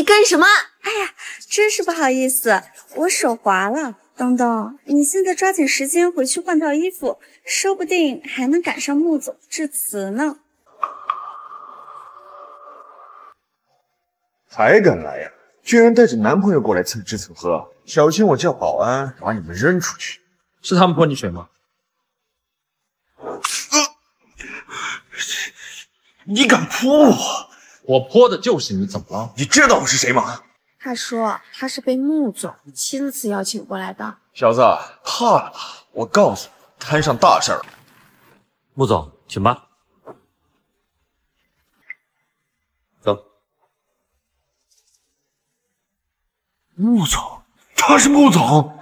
你干什么？哎呀，真是不好意思，我手滑了。东东，你现在抓紧时间回去换套衣服，说不定还能赶上穆总致辞呢。还敢来呀？居然带着男朋友过来蹭吃蹭喝，小心我叫保安把你们扔出去。是他们泼你水吗？啊你敢泼我？我泼的就是你，怎么了？你知道我是谁吗？他说他是被穆总亲自邀请过来的。小子，怕了吧？我告诉你，摊上大事了。穆总，请吧。走。穆总，他是穆总。